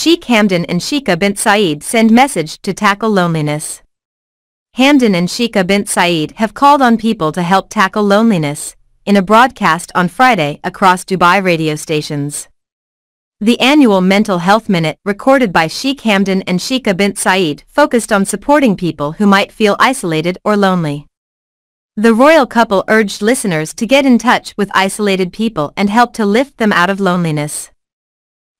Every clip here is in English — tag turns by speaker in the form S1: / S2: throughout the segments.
S1: Sheikh Hamdan and Sheikha bint Saeed send message to tackle loneliness. Hamdan and Sheikha bint Saeed have called on people to help tackle loneliness, in a broadcast on Friday across Dubai radio stations. The annual Mental Health Minute recorded by Sheikh Hamdan and Sheikha bint Saeed focused on supporting people who might feel isolated or lonely. The royal couple urged listeners to get in touch with isolated people and help to lift them out of loneliness.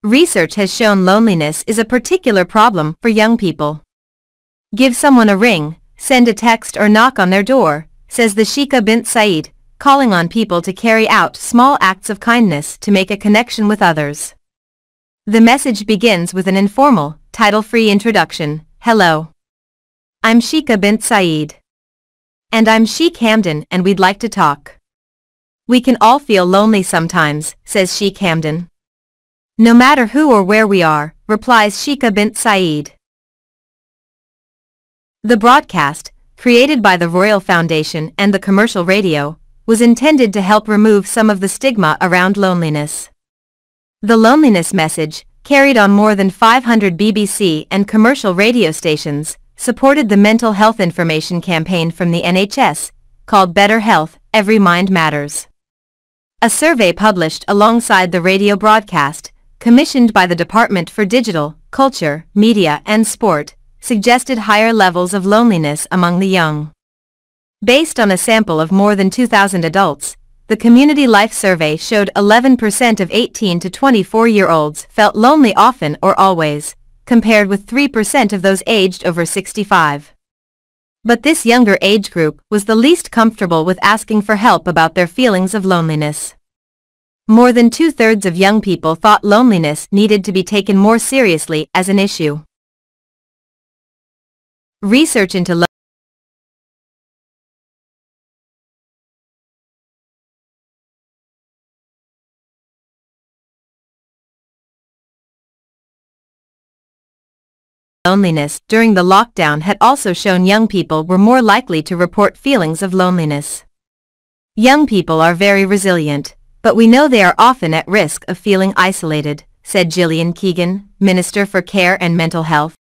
S1: Research has shown loneliness is a particular problem for young people. Give someone a ring, send a text or knock on their door, says the Sheikha bint Saeed, calling on people to carry out small acts of kindness to make a connection with others. The message begins with an informal, title-free introduction, Hello. I'm Sheikha bint Saeed. And I'm Sheikh Hamdan and we'd like to talk. We can all feel lonely sometimes, says Sheikh Hamdan. No matter who or where we are, replies Sheikha bint Saeed. The broadcast, created by the Royal Foundation and the commercial radio, was intended to help remove some of the stigma around loneliness. The loneliness message, carried on more than 500 BBC and commercial radio stations, supported the mental health information campaign from the NHS, called Better Health, Every Mind Matters. A survey published alongside the radio broadcast, commissioned by the Department for Digital, Culture, Media and Sport, suggested higher levels of loneliness among the young. Based on a sample of more than 2,000 adults, the Community Life Survey showed 11% of 18 to 24-year-olds felt lonely often or always, compared with 3% of those aged over 65. But this younger age group was the least comfortable with asking for help about their feelings of loneliness. More than two-thirds of young people thought loneliness needed to be taken more seriously as an issue. Research into loneliness during the lockdown had also shown young people were more likely to report feelings of loneliness. Young people are very resilient, but we know they are often at risk of feeling isolated, said Gillian Keegan, Minister for Care and Mental Health.